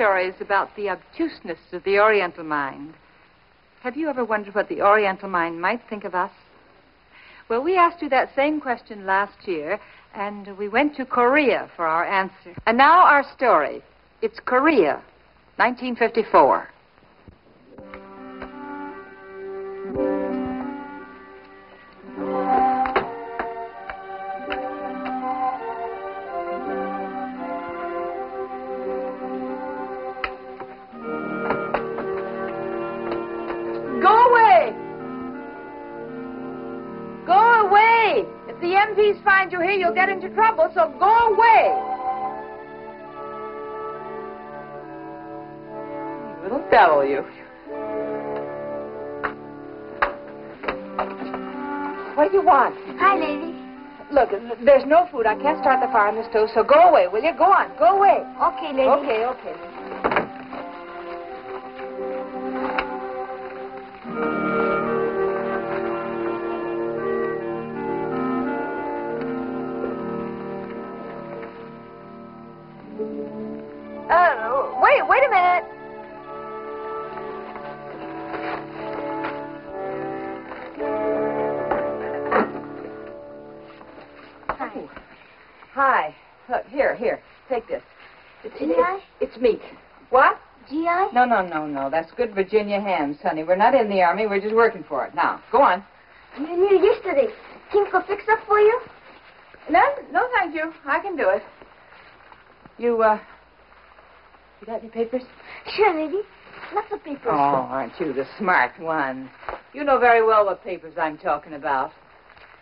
stories about the obtuseness of the Oriental mind. Have you ever wondered what the Oriental mind might think of us? Well, we asked you that same question last year, and we went to Korea for our answer. And now our story. It's Korea, 1954. You'll get into trouble, so go away! You little devil, you. What do you want? Hi, lady. Look, there's no food. I can't start the fire on the stove, so go away, will you? Go on, go away. Okay, lady. Okay, okay. No, no, no, no. That's good Virginia hams, honey. We're not in the army. We're just working for it. Now, go on. You knew yesterday. Kimco fix up for you? No, no, thank you. I can do it. You, uh, you got any papers? Sure, lady. Lots of papers. Oh, aren't you the smart one? You know very well what papers I'm talking about.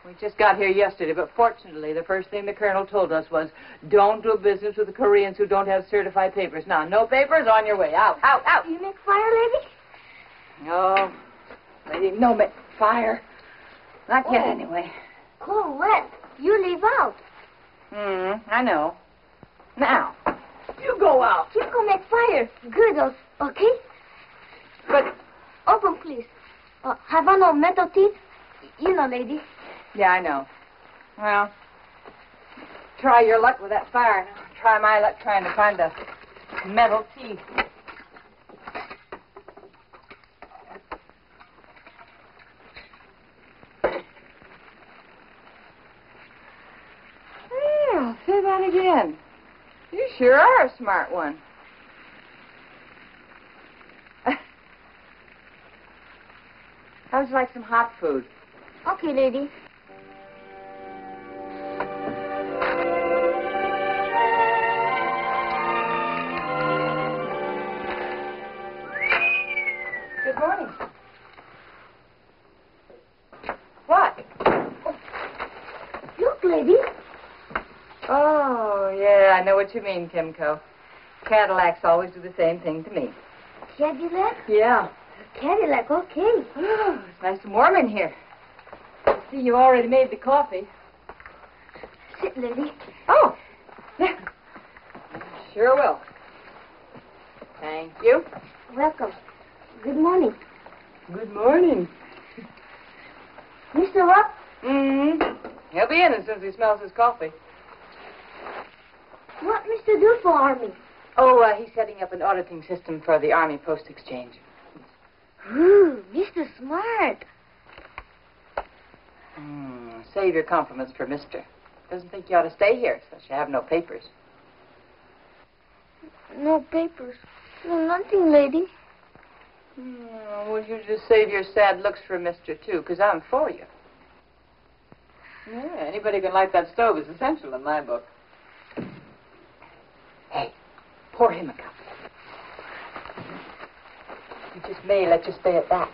We just got here yesterday, but fortunately, the first thing the colonel told us was, don't do business with the Koreans who don't have certified papers. Now, no papers, on your way. Out, out, out. You make fire, lady? No, lady, no make fire. Not yet, Oh. anyway. Cool, wet. You leave out. Hmm, I know. Now, you go out. Kimco make fire. Good, okay? But, Open, please. Uh, have I no metal teeth? You know, lady. Yeah, I know. Well, try your luck with that fire. try my luck trying to find the metal. Yeah, say that again. You sure are a smart one. How would you like some hot food? Okay, lady. What you mean, Kimco. Cadillacs always do the same thing to me. Cadillac? Yeah. Cadillac, okay. Oh, it's nice and warm in here. I see you already made the coffee. Sit, lady. Oh, yeah. Sure will. Thank you. Welcome. Good morning. Good morning. Mr. Rock? Mm-hmm. He'll be in as soon as he smells his coffee. What Mr. do for Army? Oh, uh, he's setting up an auditing system for the Army Post Exchange. Ooh, Mr. Smart. Hmm. Save your compliments for Mister. Doesn't think you ought to stay here since you have no papers. No papers. No, nothing, lady. Hmm, would you just save your sad looks for Mister too? Because I'm for you. Yeah, anybody can light that stove is essential in my book. Hey, pour him a cup. You just may let you stay at that.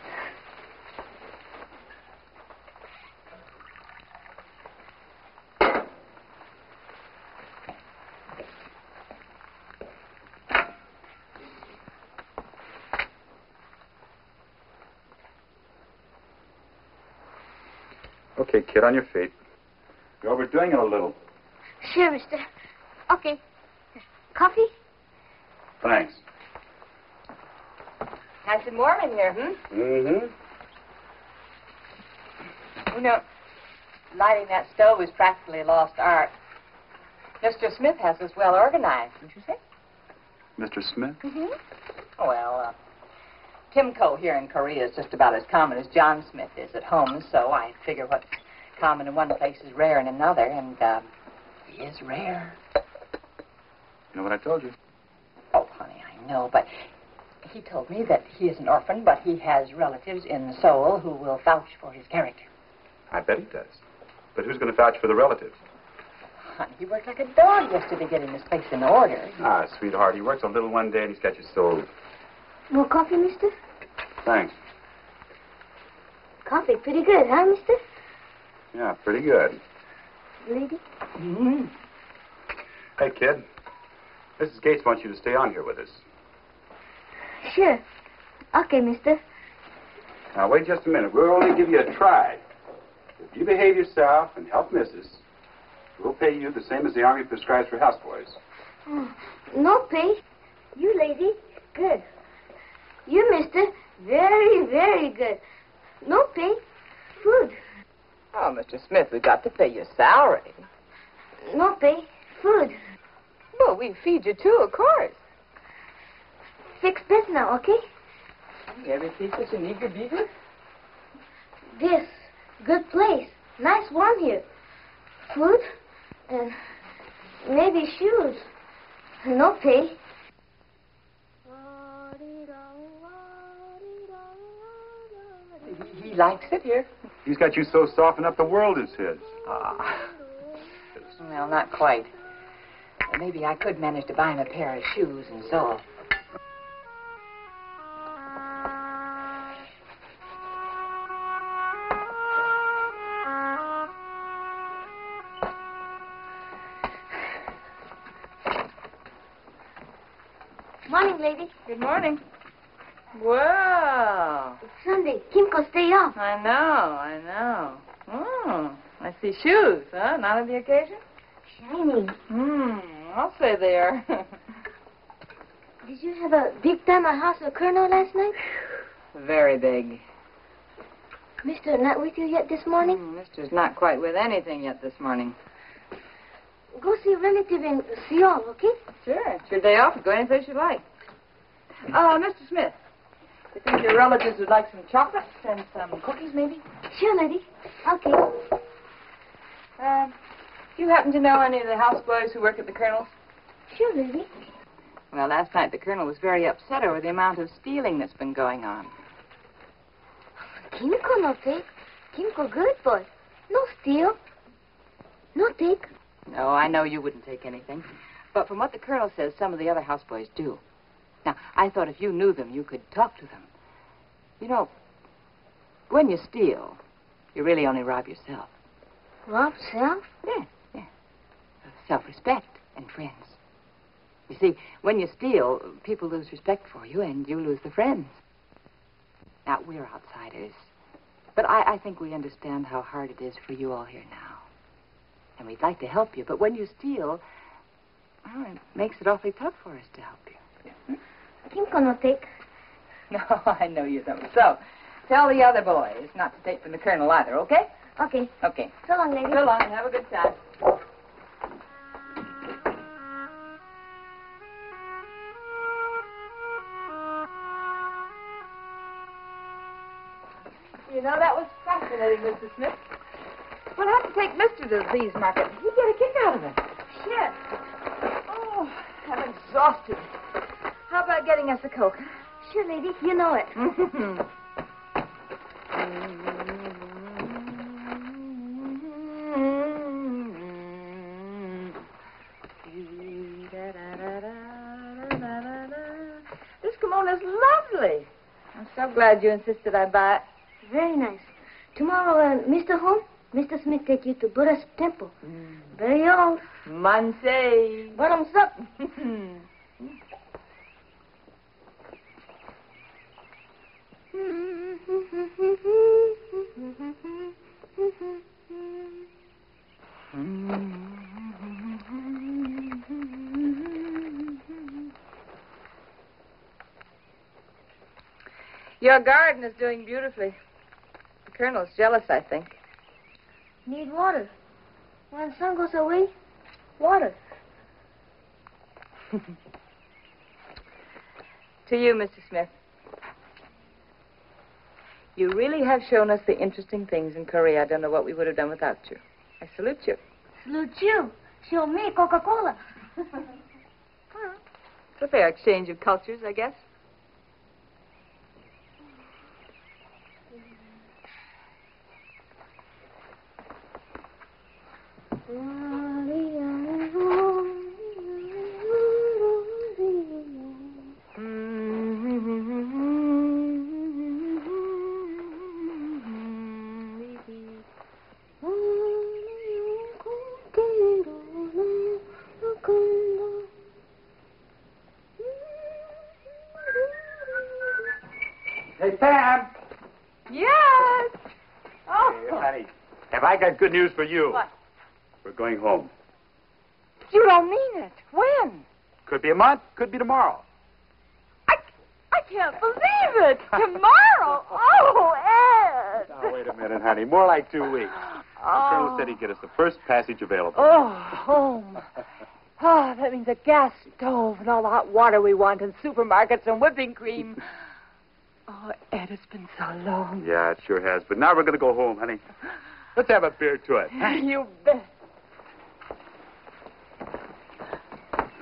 Okay, kid, on your feet. You're overdoing it a little. Sure, mister. Okay. Coffee? Thanks. Nice and warm in here, hmm? Mm-hmm. You know, lighting that stove is practically lost art. Mr. Smith has us well organized, didn't you say? Mr. Smith? Mm-hmm. Well, uh, Kimco here in Korea is just about as common as John Smith is at home, so I figure what's common in one place is rare in another, and uh, he is rare. You know what I told you? Oh, honey, I know, but he told me that he is an orphan, but he has relatives in Seoul who will vouch for his character. I bet he does. But who's going to vouch for the relatives? Honey, he worked like a dog yesterday getting this place in order. Ah, sweetheart, he works a little one day and he's got you sold. More coffee, mister? Thanks. Coffee pretty good, huh, mister? Yeah, pretty good. Lady? Mm-hmm. Hey, kid. Mrs. Gates wants you to stay on here with us. Sure. Okay, mister. Now, wait just a minute. We'll only give you a try. If you behave yourself and help Mrs., we'll pay you the same as the Army prescribes for houseboys. Oh, no pay. You lady, good. You, mister, very, very good. No pay. Food. Oh, Mr. Smith, we've got to pay your salary. No pay. Food. Well, we feed you too, of course. Six pence now, okay? You ever see such an eager beaver? This. Good place. Nice warm here. Food. And maybe shoes. No pay. He, he likes it here. He's got you so softened up the world is his. Ah. Well, not quite. Maybe I could manage to buy him a pair of shoes and so. Morning, lady. Good morning. Well, It's Sunday. Kimco stay off. I know, I know. Oh, I see shoes, huh? Not on the occasion? Shiny. Hmm, I'll say they are. Did you have a big time at House of Colonel last night? Very big. Mister not with you yet this morning? Hmm, Mister's not quite with anything yet this morning. Go see a relative in Seoul, okay? Sure, it's your day off. Go any place you like. Uh, Mr. Smith, you think your relatives would like some chocolates and some cookies, maybe? Sure, lady. Okay. Uh, do you happen to know any of the houseboys who work at the Colonel's? Sure, Lily. Well, last night the Colonel was very upset over the amount of stealing that's been going on. Kimco no take. Kimco good boy. No steal. No take. No, I know you wouldn't take anything. But from what the Colonel says, some of the other houseboys do. Now, I thought if you knew them, you could talk to them. You know, when you steal, you really only rob yourself. Rob self? Yeah, yeah. Self respect and friends. You see, when you steal, people lose respect for you and you lose the friends. Now, we're outsiders. But I, I think we understand how hard it is for you all here now. And we'd like to help you, but when you steal, well, it makes it awfully tough for us to help you. Kimco no take. No, I know you don't. So, tell the other boys not to take from the colonel either, okay? Okay. Okay. So long, lady. So long and have a good time. You know, that was fascinating, Mr. Smith. We'll have to take Mr. to the market. He'd get a kick out of it. Sure. Oh, I'm exhausted. How about getting us a Coke? Sure, lady. You know it. This kimono's lovely. I'm so glad you insisted I buy it. Very nice. Tomorrow, uh, Mr. Home, Mr. Smith take you to Buddha's temple. Very old. Mansei. Bottoms up. Your garden is doing beautifully. Colonel's jealous, I think. Need water. When the sun goes away, water. To you, Mr. Smith. You really have shown us the interesting things in Korea. I don't know what we would have done without you. I salute you. Salute you. Show me Coca-Cola. It's a fair exchange of cultures, I guess. Hey, Pam. Yes! Oh. Hey, Oh, honey, have I got good news for you? What? Going home. you don't mean it. When? Could be a month, could be tomorrow. I, I can't believe it. Tomorrow. Oh, Ed. Now, wait a minute, honey. More like two weeks. The colonel said he'd get us the first passage available. Oh, home. Oh, that means a gas stove and all the hot water we want and supermarkets and whipping cream. Oh, Ed, it's been so long. Yeah, it sure has. But now we're going to go home, honey. Let's have a beer to it. You bet.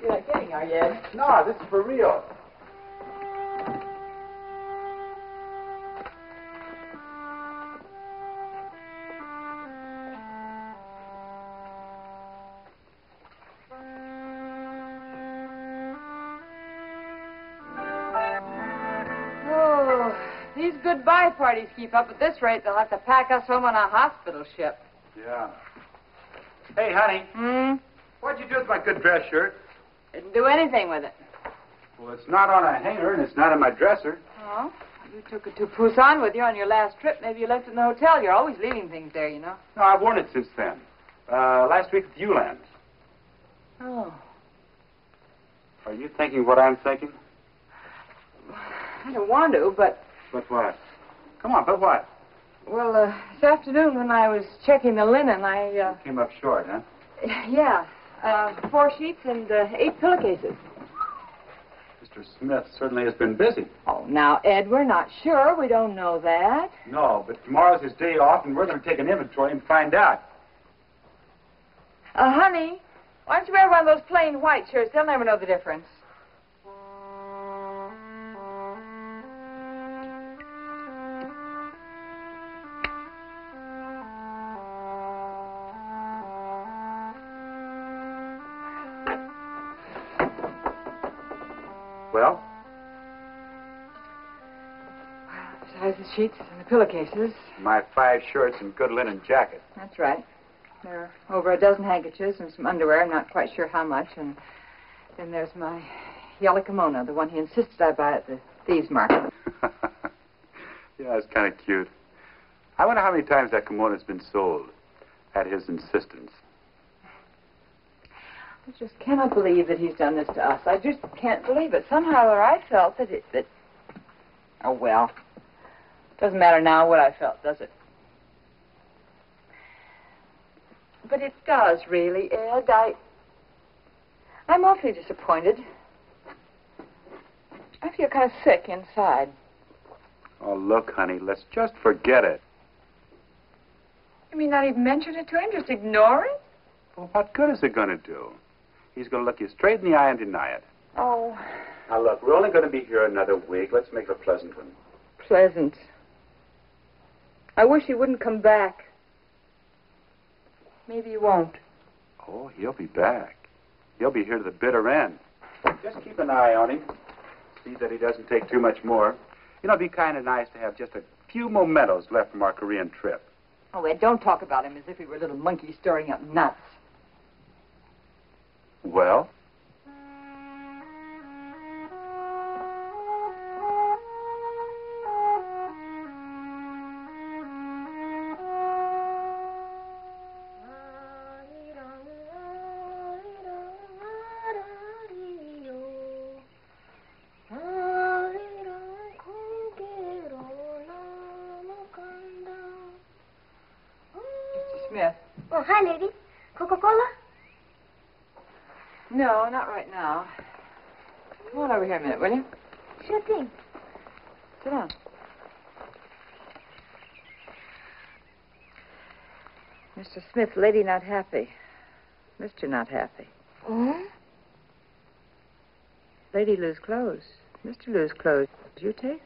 You're not kidding, are you, Ed? No, this is for real. Oh, these goodbye parties keep up at this rate. They'll have to pack us home on a hospital ship. Yeah. Hey, honey, Hmm? what'd you do with my good dress shirt? Didn't do anything with it. Well, it's not on a hanger and it's not in my dresser. Oh? You took it to Busan with you on your last trip. Maybe you left it in the hotel. You're always leaving things there, you know. No, I've worn it since then. Uh, last week at the. Oh. Are you thinking what I'm thinking? I don't want to, but, But what? Come on, but what? well, uh, this afternoon when I was checking the linen, I, uh, Came up short, huh? yeah, uh, four sheets and uh, eight pillowcases. Mr. Smith certainly has been busy. Oh, now, Ed, we're not sure. We don't know that. No, but tomorrow's his day off, and we're going to take an inventory and find out. Uh, honey, why don't you wear one of those plain white shirts? They'll never know the difference. Sheets and the pillowcases. my five shirts and good linen jacket. That's right. There are over a dozen handkerchiefs and some underwear. I'm not quite sure how much. And then there's my yellow kimono, the one he insisted I buy at the thieves market. yeah, it's kind of cute. I wonder how many times that kimono's been sold at his insistence. I just cannot believe that he's done this to us. I just can't believe it. Somehow or I felt that it that Oh well. Doesn't matter now what I felt, does it? But it does really, Ed. I I'm awfully disappointed. I feel kind of sick inside. Oh, look, honey, let's just forget it. You mean not even mention it to him? Just ignore it? Well, what good is it going to do? He's going to look you straight in the eye and deny it. Oh, Now, look, we're only going to be here another week. Let's make it a pleasant one. pleasant. I wish he wouldn't come back. Maybe he won't. Oh, he'll be back. He'll be here to the bitter end. Just keep an eye on him. See that he doesn't take too much more. You know, it'd be kind of nice to have just a few mementos left from our Korean trip. Oh, Ed, don't talk about him as if he were a little monkey stirring up nuts. Well? Will you? Sure thing. Sit down. Mr. Smith, lady not happy. Mr. not happy. Oh? Lady lose clothes. Mr. lose clothes. Do you take?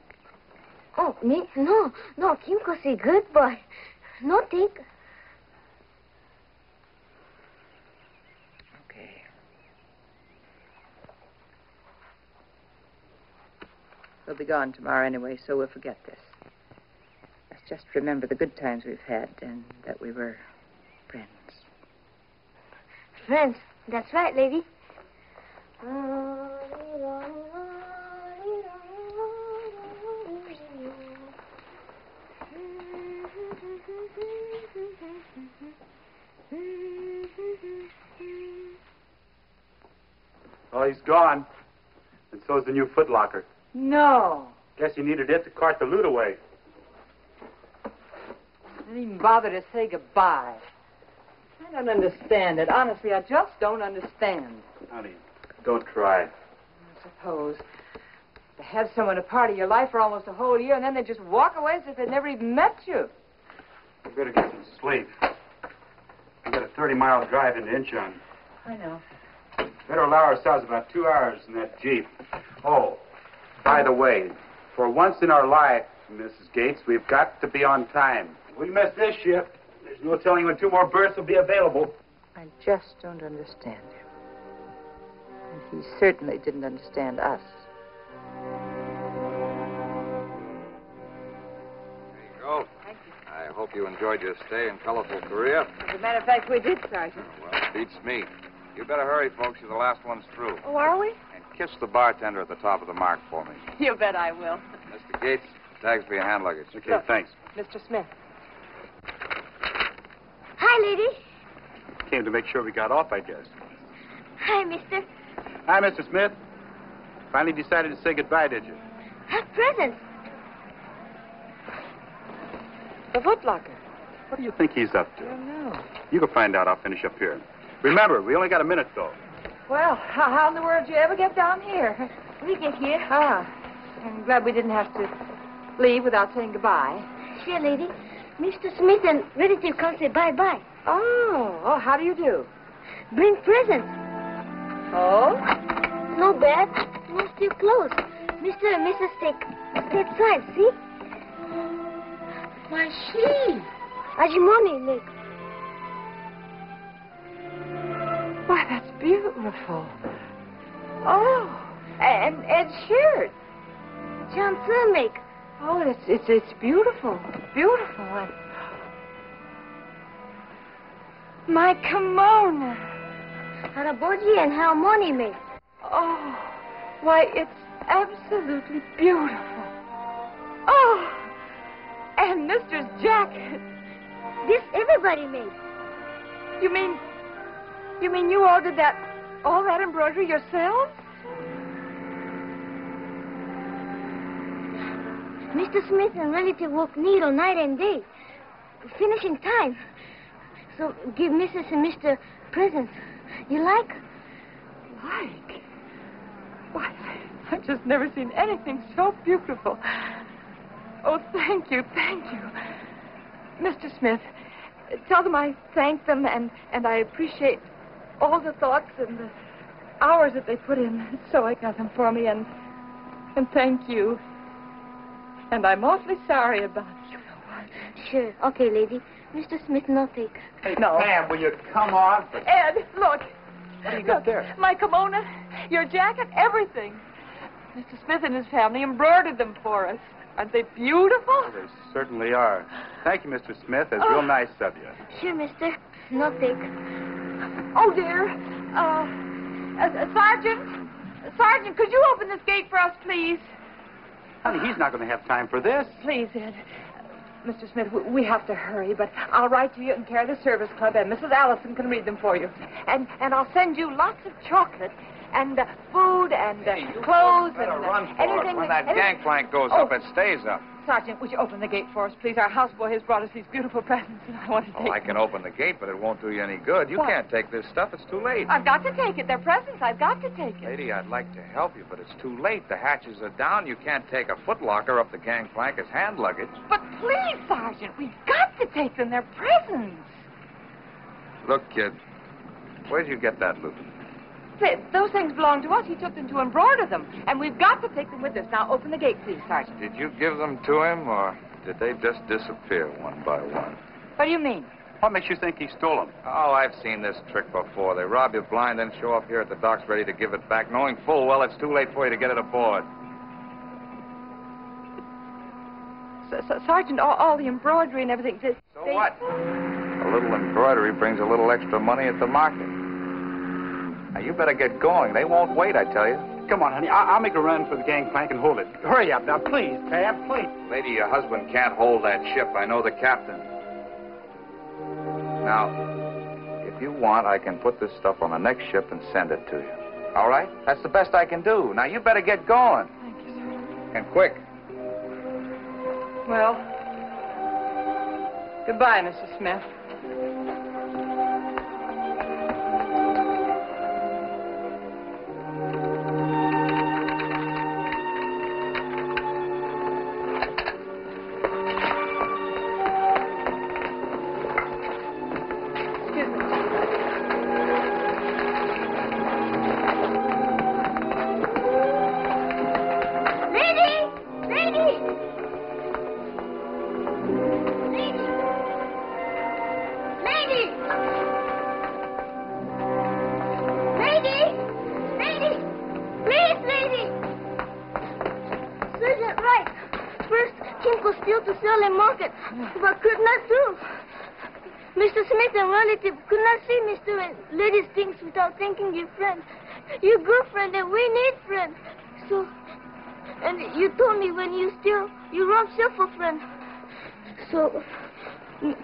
Oh, me? No, no. Kimko say good boy. No take. We'll be gone tomorrow anyway, so we'll forget this. Let's just remember the good times we've had and that we were friends. Friends. That's right, lady. Oh, he's gone. And so's the new footlocker. No. Guess he needed it to cart the loot away. Didn't even bother to say goodbye. I don't understand it. Honestly, I just don't understand. Honey, don't try. I suppose. To have someone a part of your life for almost a whole year and then they just walk away as if they'd never even met you. We better get some sleep. We got a 30 mile drive into Incheon. I know. Better allow ourselves about two hours in that Jeep. Oh, by the way, for once in our life, Mrs. Gates, we've got to be on time. We miss this shift. There's no telling when two more berths will be available. I just don't understand him. And he certainly didn't understand us. There you go. Thank you. I hope you enjoyed your stay in colorful Korea. As a matter of fact, we did, Sergeant. Well, beats me. You better hurry, folks. You're the last ones through. Oh, are we? And kiss the bartender at the top of the mark for me. You bet I will. Mr. Gates, tags for your hand luggage. Okay, thanks. Mr. Smith. Hi, lady. Came to make sure we got off, I guess. Hi, mister. Hi, Mr. Smith. Finally decided to say goodbye, did you? Have presents. The footlocker. What do you think he's up I to? don't know. You can find out. I'll finish up here. Remember, we only got a minute, though. Well, how, in the world did you ever get down here? We get here. Ah, I'm glad we didn't have to leave without saying goodbye. Sure, lady. Mr. Smith and relative come say bye-bye. Oh, oh, how do you do? Bring presents. Oh? No bad. No still close. Mr. and Mrs. take that side, see? My she. Ajimoni make. Beautiful. Oh, and Ed's shirt. Make. Oh, it's it's it's beautiful, beautiful. And my kimono. Haraboji and halmoni make. Oh, why, it's absolutely beautiful. Oh, and Mister's jacket. This everybody made. You mean, you mean you ordered that, all that embroidery yourself? Mr. Smith and relative work needle night and day. Finish in time. So give Mrs. and Mr. presents. You like? Like? Why, I've just never seen anything so beautiful. Oh, thank you, thank you. Mr. Smith, tell them I thank them and, and I appreciate all the thoughts and the hours that they put in so I got them for me and and thank you. And I'm awfully sorry about you know what. Sure. Okay, lady. Mr. Smith no take. Hey, No. Pam, will you come on? Ed, look. What do you got Look, there? My kimono, your jacket, everything. Mr. Smith and his family embroidered them for us. Aren't they beautiful? They certainly are. Thank you, Mr. Smith. That's Oh. real nice of you. Sure, mister. No take. Oh, dear. Uh, uh, Sergeant, Sergeant, could you open this gate for us, please? Honey, he's not going to have time for this. Please, Ed. Mr. Smith, we- we have to hurry, but I'll write to you and care of the service club, and Mrs. Allison can read them for you. And and I'll send you lots of chocolate and uh, food and uh, Hey, clothes and uh, run for anything. it. When that anything- gangplank goes Oh. up, it stays up. Sergeant, would you open the gate for us, please? Our houseboy has brought us these beautiful presents, and I want to take Oh, I them. can open the gate, but it won't do you any good. You What? can't take this stuff. It's too late. I've got to take it. They're presents. I've got to take it. Lady, I'd like to help you, but it's too late. The hatches are down. You can't take a footlocker up the gangplank as hand luggage. But please, Sergeant, we've got to take them. They're presents. Look, kid, where'd you get that loot? Th- those things belong to us. He took them to embroider them, and we've got to take them with us. Now, open the gate, please, Sergeant. Did you give them to him, or did they just disappear one by one? What do you mean? What makes you think he stole them? Oh, I've seen this trick before. They rob you blind, then show up here at the docks ready to give it back, knowing full well it's too late for you to get it aboard. S- S- Sergeant, all, all the embroidery and everything. They, So they- what? A little embroidery brings a little extra money at the market. Now, you better get going. They won't wait, I tell you. Come on, honey. I- I'll make a run for the gangplank and hold it. Hurry up now, please, Tab, please. Lady, your husband can't hold that ship. I know the captain. Now, if you want, I can put this stuff on the next ship and send it to you. All right? That's the best I can do. Now, you better get going. Thank you, sir. And quick. Well, goodbye, Mrs. Smith. Excuse me. Without thinking you friend. You good friend and we need friends. So, and you told me when you steal, you rob shop for friend. So,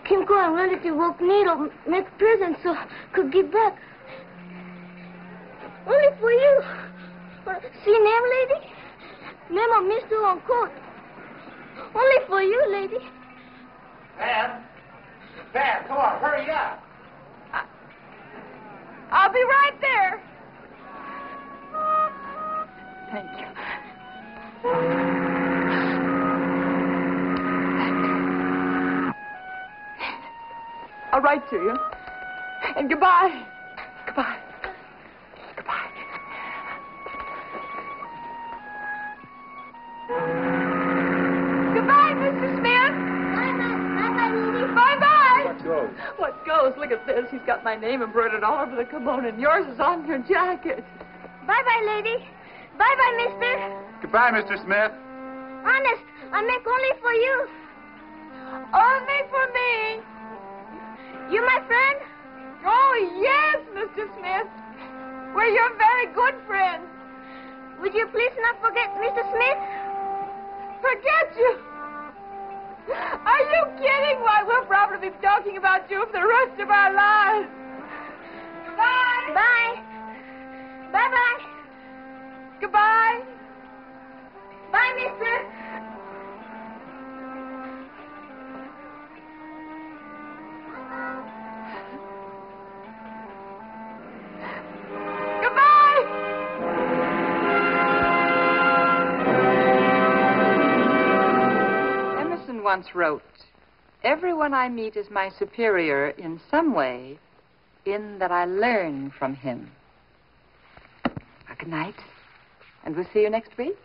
Kimco and relative work needle make presents so could give back. Only for you. Uh, See name, lady? Name of Mr. on. Only for you, lady. Tab? Tab, come on, hurry up. I'll be right there. Thank you. I'll write to you. And goodbye. Goodbye. Goes? Look at this. He's got my name embroidered all over the kimono, and yours is on your jacket. Bye-bye, lady. Bye-bye, mister. Goodbye, Mr. Smith. Honest, I make only for you. Only for me. You my friend? Oh, yes, Mr. Smith. We're your very good friends. Would you please not forget Mr. Smith? Forget you. Are you kidding? Why, we'll probably be talking about you for the rest of our lives. Goodbye. Bye. Bye-bye. Goodbye. Bye, mister. Once wrote, Everyone I meet is my superior in some way, in that I learn from him. Now, good night, and we'll see you next week.